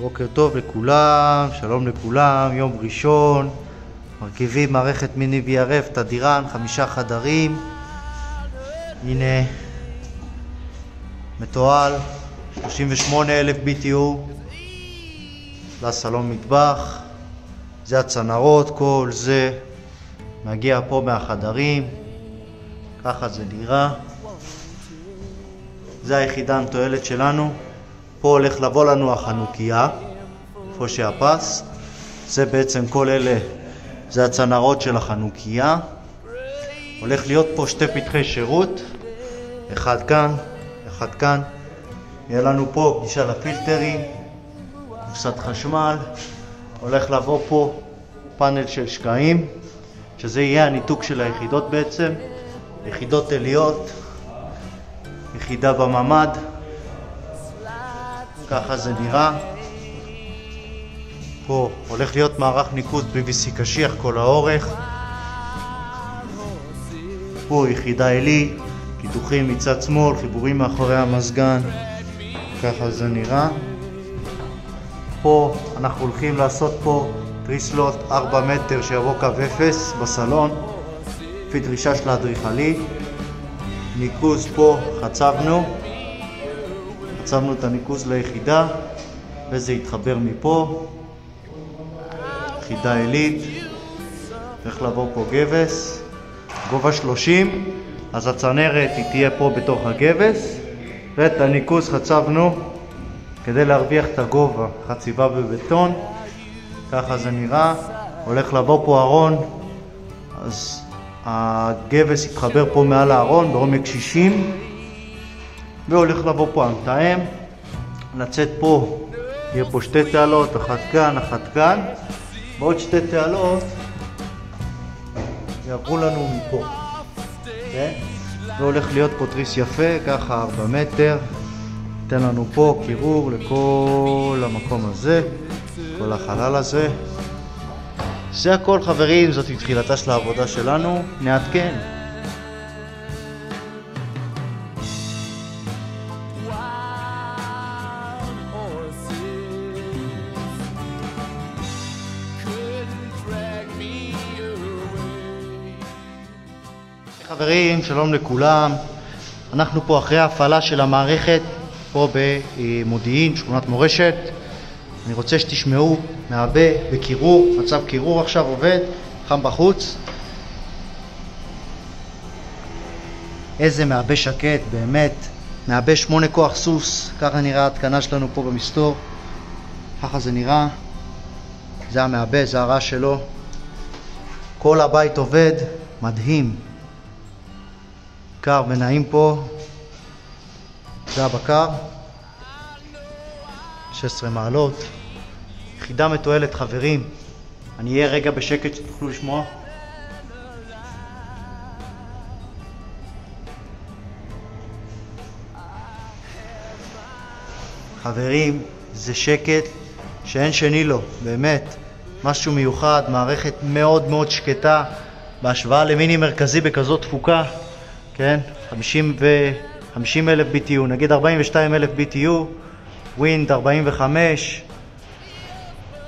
בוקר טוב לכולם, שלום לכולם, יום ראשון, מרכיבים מערכת מיני VRF, תדירן, חמישה חדרים, הנה, מתועל, 38,000 BTU, לסלון מטבח, זה הצנרות, כל זה מגיע פה מהחדרים, ככה זה נראה, זה היחידה המתועלת שלנו. פה הולך לבוא לנו החנוכיה, איפה שהפס, זה בעצם כל אלה, זה הצנרות של החנוכיה. הולך להיות פה שתי פתחי שירות, אחד כאן, אחד כאן. יהיה לנו פה גישה לפילטרים, קופסת חשמל, הולך לבוא פה פאנל של שקעים, שזה יהיה הניתוק של היחידות בעצם, יחידות עיליות, יחידה בממ"ד, ככה זה נראה. פה הולך להיות מערך ניקוז PVC קשיח כל האורך. פה יחידה עילית, קידוחים מצד שמאל, חיבורים מאחורי המזגן, ככה זה נראה. פה אנחנו הולכים לעשות פה טריסלוט 4 מטר שיבוא קו 0 בסלון, לפי דרישה של האדריכלי. ניקוז פה חצבנו, חצבנו את הניקוז ליחידה וזה יתחבר מפה, יחידה עילית, צריך לעבור פה גבס, גובה 30, אז הצנרת היא תהיה פה בתוך הגבס. ואת הניקוז חצבנו כדי להרוויח את הגובה, חציבה בבטון, ככה זה נראה, הולך לבוא פה ארון, אז הגבס יתחבר פה מעל הארון בעומק 60 והולך לבוא פה המתאם, לצאת פה, יהיה פה שתי תעלות, אחת כאן, אחת כאן, ועוד שתי תעלות יעברו לנו מפה, כן? והולך להיות פה תריס יפה, ככה 4 מטר, ייתן לנו פה קירור לכל המקום הזה, כל החלל הזה. זה הכל חברים, זאת תחילתה של העבודה שלנו, נעדכן. חברים, שלום לכולם. אנחנו פה אחרי ההפעלה של המערכת פה במודיעין, שכונת מורשת. אני רוצה שתשמעו מעבה בקירור, מצב קירור עכשיו עובד, חם בחוץ. איזה מעבה שקט, באמת. מעבה שמונה כוח סוס, ככה נראה ההתקנה שלנו פה במסתור. ככה זה נראה. זה המעבה, זה הרעש שלו. כל הבית עובד, מדהים. קר ונעים פה. זה הבקר. 16 מעלות. יחידה מתועלת, חברים. אני אהיה רגע בשקט שתוכלו לשמוע. חברים, זה שקט שאין שני לו, באמת. משהו מיוחד, מערכת מאוד מאוד שקטה בהשוואה למיני מרכזי בכזאת תפוקה, כן? 50 ו... 50 אלף BTU, נגיד 42 אלף BTU, ווינד 45,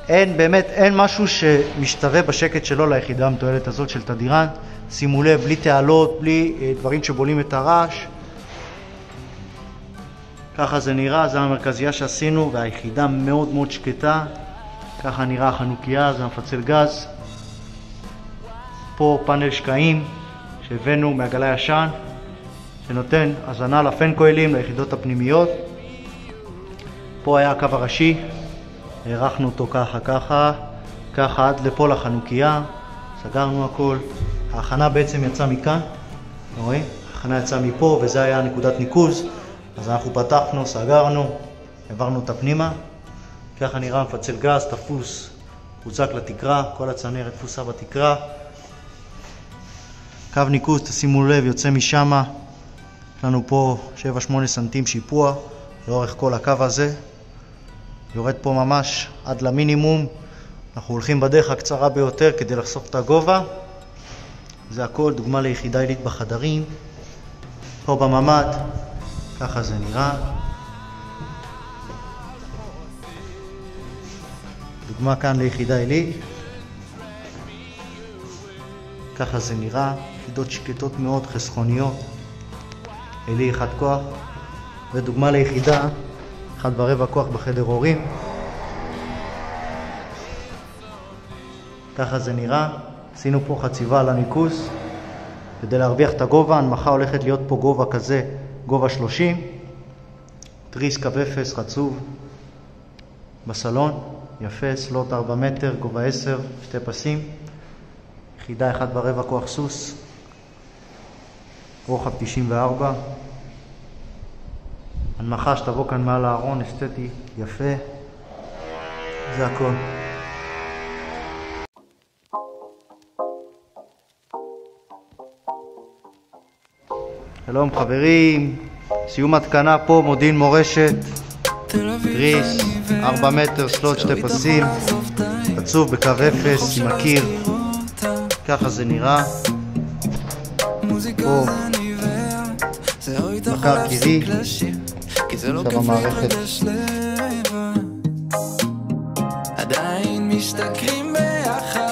אין, באמת, אין משהו שמשתווה בשקט שלו ליחידה המתועלת הזאת של תדירן. שימו לב, בלי תעלות, בלי אה, דברים שבולים את הרעש. ככה זה נראה, זו המרכזייה שעשינו, והיחידה מאוד מאוד שקטה. ככה נראה החנוכיה, זה המפצל גז. פה פאנל שקעים שהבאנו מעגלה ישן, שנותן הזנה לפנקוילים, ליחידות הפנימיות. פה היה הקו הראשי, הארכנו אותו ככה ככה, ככה עד לפה לחנוכיה, סגרנו הכל. ההכנה בעצם יצאה מכאן, אתם רואים? ההכנה יצאה מפה וזה היה נקודת ניקוז, אז אנחנו פתחנו, סגרנו, העברנו אותה פנימה. ככה נראה מפצל גז, תפוס, חוזק לתקרה, כל הצנרת תפוסה בתקרה. קו ניקוז, תשימו לב, יוצא משם, יש לנו פה 7-8 סנטים שיפוע לאורך כל הקו הזה. יורד פה ממש עד למינימום. אנחנו הולכים בדרך הקצרה ביותר כדי לחשוף את הגובה. זה הכל, דוגמה ליחידה עילית בחדרים. פה בממ"ד, ככה זה נראה. דוגמה כאן ליחידה עילית. ככה זה נראה, יחידות שקטות מאוד, חסכוניות. עילי אחד כוח, ודוגמה ליחידה, אחד ורבע כוח בחדר הורים. ככה זה נראה. עשינו פה חציבה על הניקוס. כדי להרוויח את הגובה, הנמכה הולכת להיות פה גובה כזה, גובה 30. תריס קו אפס חצוב בסלון, יפה, סלוט 4 מטר, גובה 10, שתי פסים. יחידה 1 ורבע כוח סוס, רוחב 94. הנמכה שתבוא כאן מעל הארון, אסתטי, יפה. זה הכל. שלום חברים, סיום התקנה פה, מודיעין מורשת, תריס, 4 מטר, סלוט, שתי פסים, עצוב בקו אפס, עם הקיר, ככה זה נראה. פה, מכה קירי, עכשיו המערכת. עדיין משתכרים ביחד.